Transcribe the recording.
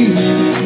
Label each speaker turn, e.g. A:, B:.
A: you